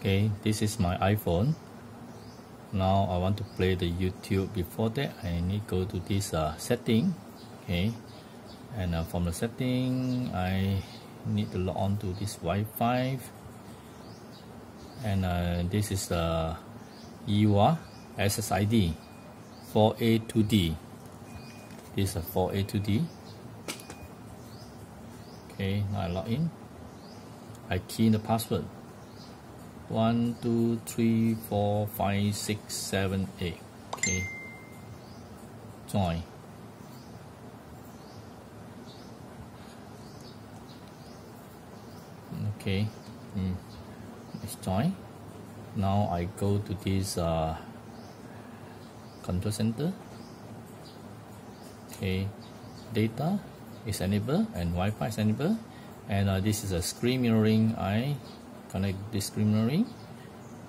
okay this is my iphone. Now i want to play the youtube. Before that i need to go to this uh, setting. Okay and uh, from the setting i need to log on to this wi-fi. And uh, this is the EWA SSID 4A2D this is a 4A2D okay now I log in. I key in the password one two three four five six seven eight. Okay. Join. Okay. Mm. let's join. Now I go to this uh, control center. Okay. Data is enabled and Wi-Fi is enabled. And uh, this is a screen mirroring. I connect this mirroring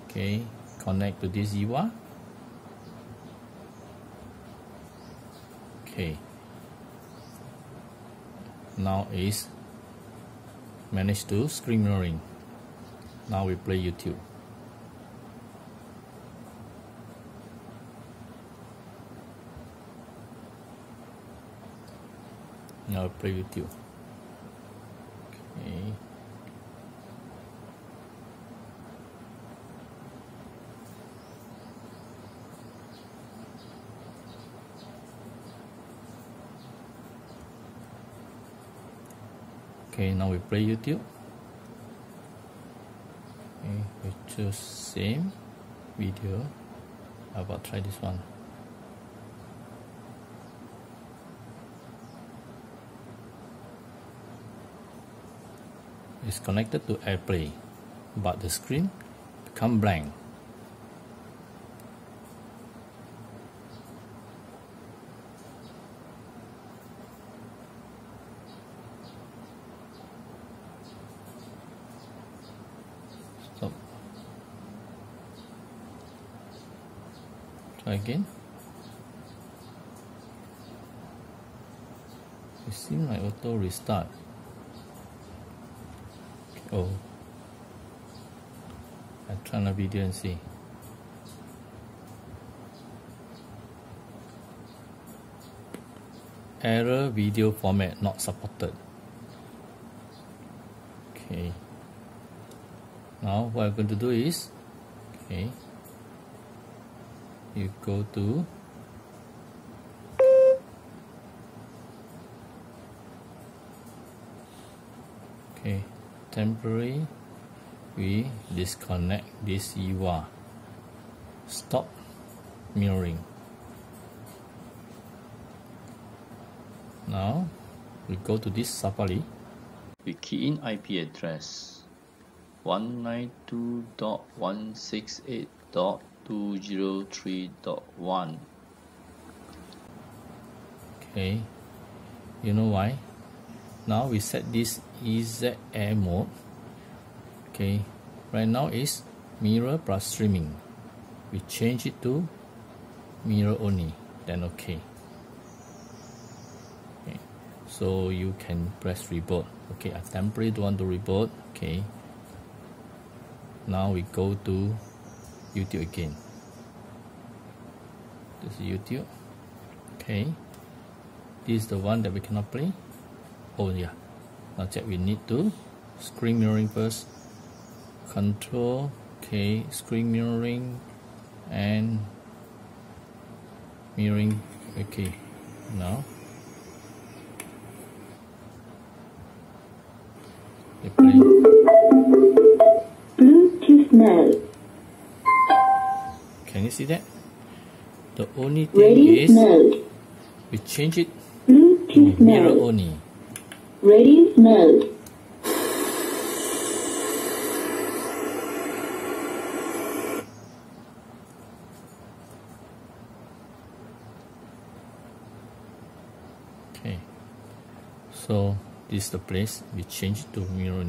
okay connect to this EWA okay. Now is managed to screen mirroring. Now we play YouTube. Now play YouTube okay now we play YouTube. Okay we choose same video. How about try this one? It's connected to AirPlay, but the screen become blank. Stop. Try again. It seems like auto restart. Oh. I try a video and see. Error video format not supported. Okay. Now what I'm going to do is, okay, you go to okay temporary we disconnect this EWA stop mirroring. Now we go to this Safari. We key in IP address 192.168.203.1 okay. You know why? Now we set this EZAir mode. Okay. Right now is mirror plus streaming. We change it to mirror only. Then okay. Okay. So you can press reboot. Okay. I temporarily don't want to reboot. Okay. Now we go to YouTube again. This is YouTube. Okay. This is the one that we cannot play. Oh yeah. Now check we need to screen mirroring first. Control okay screen mirroring and mirroring. Okay. Now Bluetooth mode can you see that the only thing Radio is mode. we change it Bluetooth to mirror mode. only Radio mode. Okay. So this is the place we change to mirror